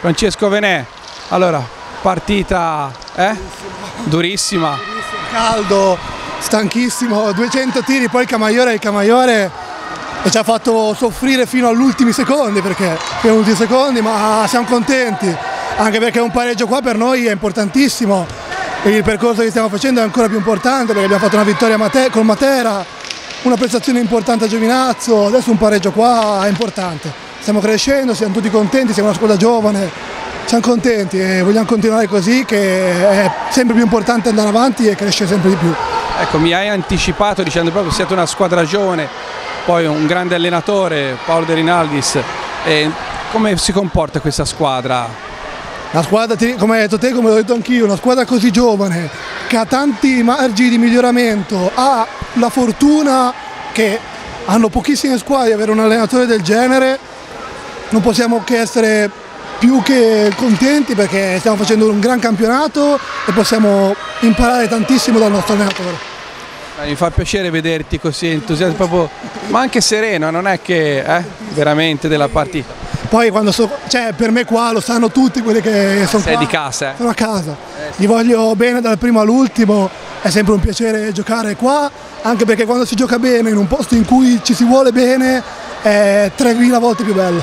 Francesco Venè, allora partita eh? durissima, caldo, stanchissimo, 200 tiri, poi il Camaiore il Camaiore ci ha fatto soffrire fino agli ultimi secondi perché fino agli secondi, ma siamo contenti, anche perché un pareggio qua per noi è importantissimo. E il percorso che stiamo facendo è ancora più importante perché abbiamo fatto una vittoria con Matera, una prestazione importante a Giovinazzo, adesso un pareggio qua è importante. Stiamo crescendo, siamo tutti contenti, siamo una squadra giovane, siamo contenti e vogliamo continuare così che è sempre più importante andare avanti e crescere sempre di più. Ecco, mi hai anticipato dicendo proprio che siete una squadra giovane, poi un grande allenatore, Paolo De Rinaldis. E come si comporta questa squadra? La squadra, come hai detto te, come l'ho detto anch'io, una squadra così giovane, che ha tanti margini di miglioramento, ha la fortuna che hanno pochissime squadre avere un allenatore del genere, non possiamo che essere più che contenti perché stiamo facendo un gran campionato e possiamo imparare tantissimo dal nostro allenatore. Mi fa piacere vederti così entusiasta, ma anche sereno, non è che eh, veramente della partita. Poi quando so, cioè per me qua lo sanno tutti quelli che sono Sei qua. di casa? Eh? Sono a casa. Gli voglio bene dal primo all'ultimo, è sempre un piacere giocare qua, anche perché quando si gioca bene in un posto in cui ci si vuole bene è 3.000 volte più bello.